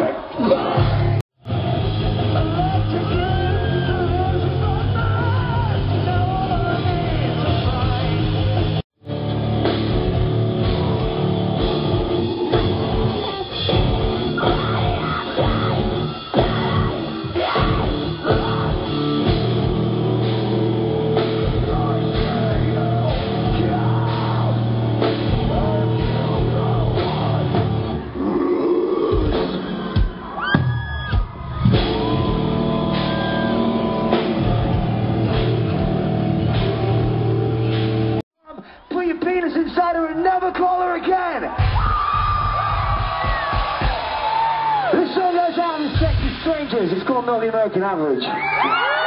Thank. Never call her again. This song goes out to sexy strangers. It's called Not the American Average.